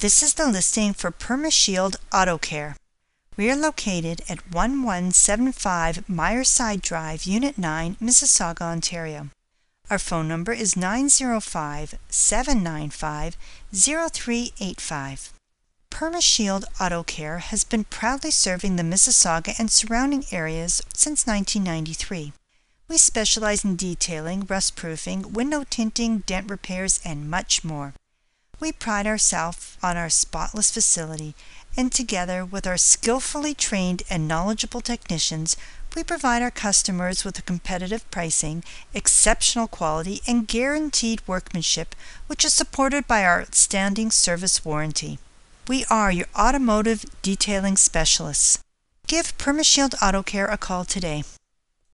This is the listing for PermaShield Auto Care. We are located at 1175 Meyerside Drive, Unit 9, Mississauga, Ontario. Our phone number is 905 795 0385. PermaShield Auto Care has been proudly serving the Mississauga and surrounding areas since 1993. We specialize in detailing, rust proofing, window tinting, dent repairs, and much more. We pride ourselves on our spotless facility, and together with our skillfully trained and knowledgeable technicians, we provide our customers with a competitive pricing, exceptional quality, and guaranteed workmanship, which is supported by our outstanding service warranty. We are your automotive detailing specialists. Give PermaShield Auto Care a call today.